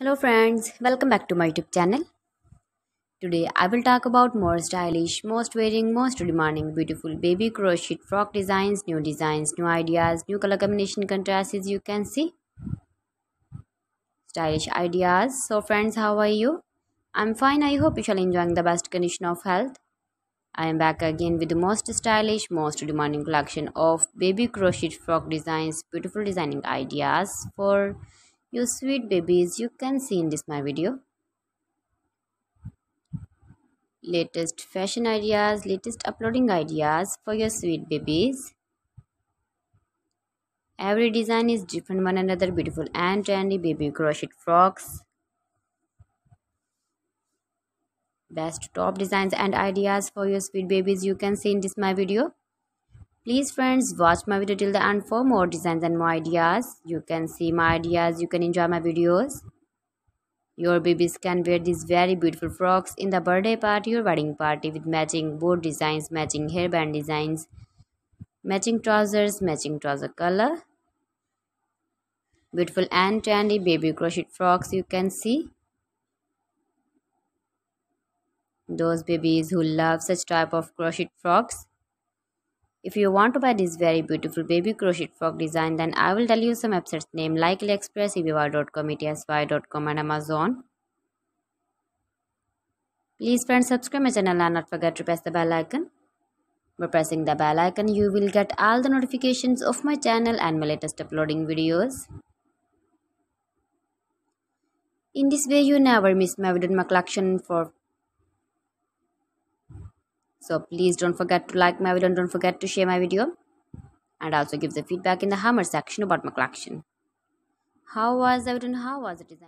Hello friends, welcome back to my YouTube channel. Today I will talk about more stylish, most wearing, most demanding, beautiful baby crochet frock designs, new designs, new ideas, new color combination contrasts as you can see. Stylish ideas. So friends, how are you? I'm fine. I hope you shall enjoying the best condition of health. I am back again with the most stylish, most demanding collection of baby crochet frock designs, beautiful designing ideas for you sweet babies you can see in this my video. Latest fashion ideas latest uploading ideas for your sweet babies. Every design is different one another beautiful and trendy baby crochet frocks. Best top designs and ideas for your sweet babies you can see in this my video Please friends watch my video till the end for more designs and more ideas. You can see my ideas, you can enjoy my videos. Your babies can wear these very beautiful frocks in the birthday party or wedding party with matching board designs, matching hairband designs, matching trousers, matching trouser color. Beautiful and trendy baby crochet frocks you can see. Those babies who love such type of crochet frocks if you want to buy this very beautiful baby crochet frog design, then I will tell you some websites name like AliExpress, eBay.com, ETSY.com and Amazon. Please friends subscribe my channel and not forget to press the bell icon. By pressing the bell icon, you will get all the notifications of my channel and my latest uploading videos. In this way, you never miss my video collection for so please don't forget to like my video and don't forget to share my video. And also give the feedback in the hammer section about my collection. How was the video how was the design